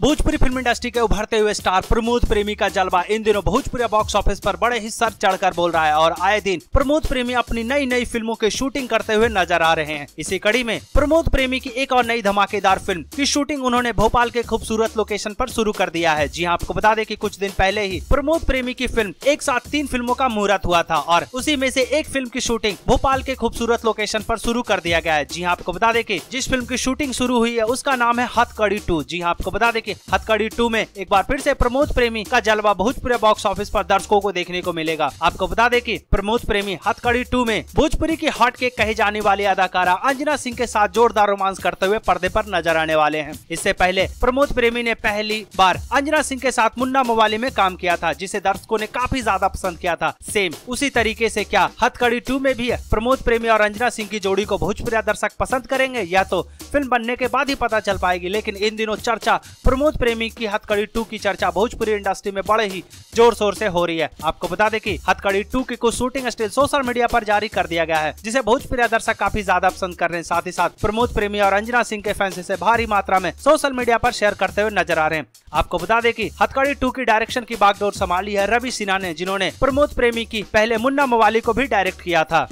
Bhojpuri film industry के उभरते हुए स्टार प्रमोद प्रेमी का जलवा इन दिनों भोजपुरी बॉक्स ऑफ़िस पर बड़े ही सर चढ़कर बोल रहा है और आए दिन प्रमोद प्रेमी अपनी नई नई फ़िल्मों की शूटिंग करते हुए नज़र आ रहे हैं। इसी कड़ी में प्रमोद प्रेमी की एक और नई धमाकेदार फ़िल्म की शूटिंग उन्होंने भोपाल के खूबसूरत लोकेशन आरोप शुरू कर दिया है। जी हाँ आपको बता दें की कुछ दिन पहले ही प्रमोद प्रेमी की फ़िल्म एक साथ तीन फ़िल्मों का मुहूर्त हुआ था और उसी में से एक फ़िल्म की शूटिंग भोपाल के खूबसूरत लोकेशन पर शुरू कर दिया गया है। जी हाँ आपको बता दें कि जिस फ़िल्म की शूटिंग शुरू हुई है, उसका नाम है हथ कड़ी टू। जी हाँ आपको बता दें कि हथकड़ी टू में एक बार फिर से प्रमोद प्रेमी का जलवा भोजपुरी बॉक्स ऑफ़िस पर दर्शकों को देखने को मिलेगा। आपको बता दें कि प्रमोद प्रेमी हथकड़ी टू में भोजपुरी की हॉट के कहे जाने वाली अदाकारा अंजना सिंह के साथ जोरदार रोमांस करते हुए पर्दे पर नज़र आने वाले हैं। इससे पहले प्रमोद प्रेमी ने पहली बार अंजना सिंह के साथ मुन्ना मवाली में काम किया था, जिसे दर्शकों ने काफ़ी ज़्यादा पसंद किया था। सेम उसी तरीके से क्या हथकड़ी टू में भी प्रमोद प्रेमी और अंजना सिंह की जोड़ी को भोजपुरी दर्शक पसंद करेंगे? या तो फ़िल्म बनने के बाद ही पता चल पाएगी, लेकिन इन दिनों चर्चा प्रमोद प्रेमी की हथकड़ी टू की चर्चा भोजपुरी इंडस्ट्री में बड़े ही ज़ोर शोर से हो रही है। आपको बता दें कि हथकड़ी टू की कुछ शूटिंग स्टिल सोशल मीडिया पर जारी कर दिया गया है, जिसे भोजपुरी दर्शक काफ़ी ज़्यादा पसंद कर रहे हैं। साथ ही साथ प्रमोद प्रेमी और अंजना सिंह के फैंस इसे भारी मात्रा में सोशल मीडिया पर शेयर करते हुए नज़र आ रहे हैं। आपको बता दें कि हथकड़ी टू की डायरेक्शन की बागडोर संभाली है रवि सिन्हा ने, जिन्होंने प्रमोद प्रेमी की पहले मुन्ना मवाली को भी डायरेक्ट किया था।